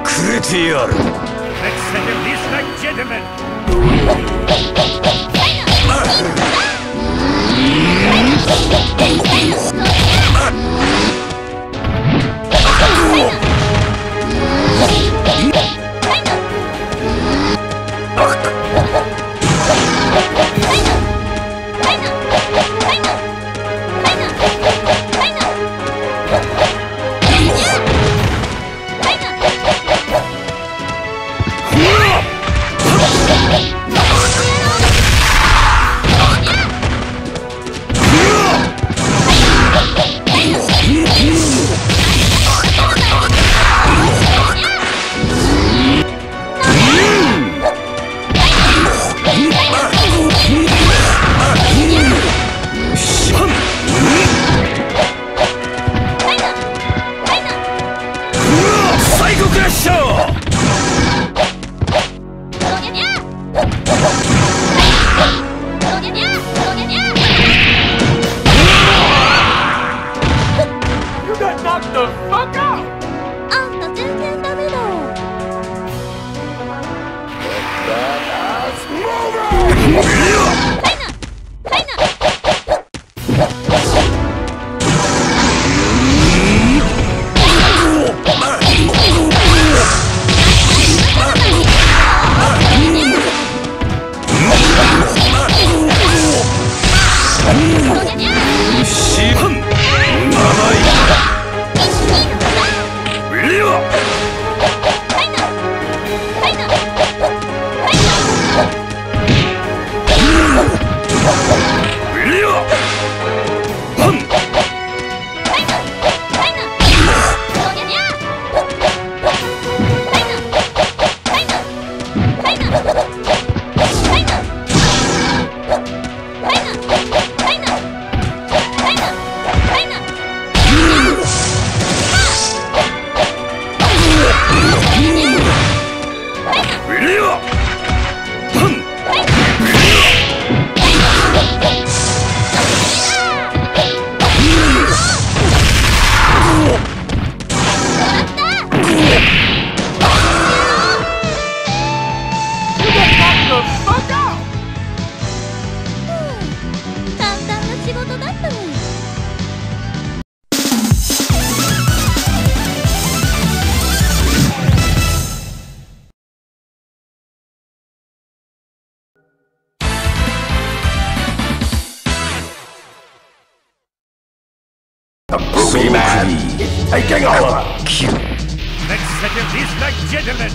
Okrıtıyor. Let's settle this like gentlemen. イナ Boogeyman is taking over. Let's settle this like gentlemen.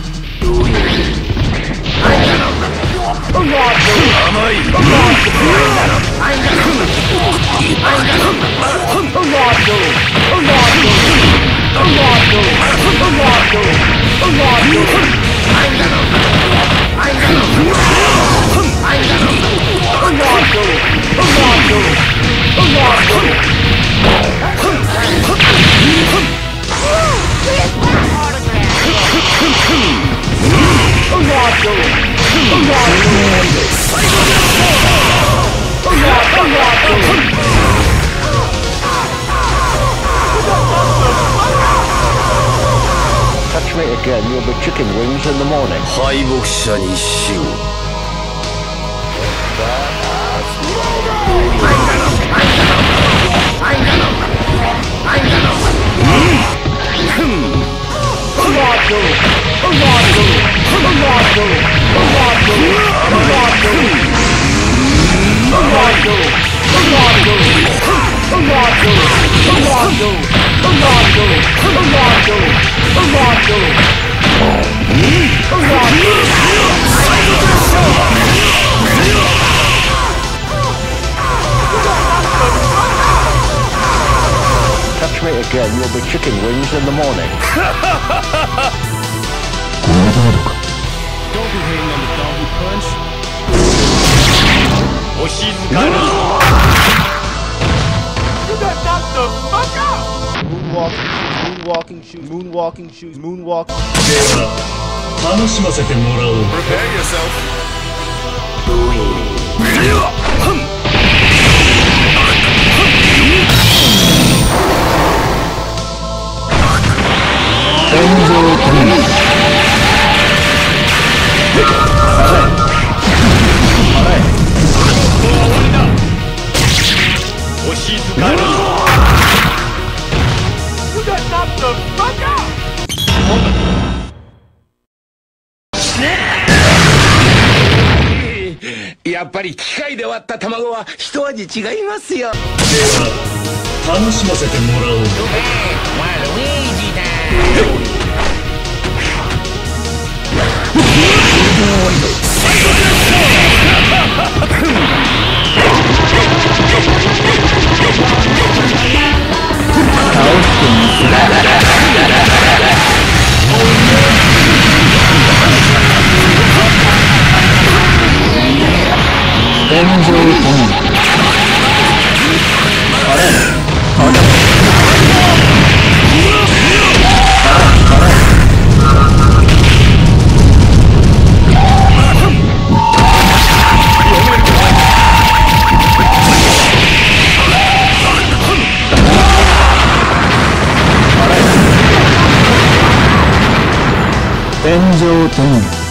甘い Touch me again, you'll be chicken wings in the morning. 敗北者に死を Touch me again, you'll be chicken wings in the morning. shoes, moonwalking shoes, moonwalking Prepare yourself. Enzo Prince. やっぱり機械で割った卵は一味違いますよ。では楽しませてもらおう。炎 上天井ポトあれ？あれ？天井天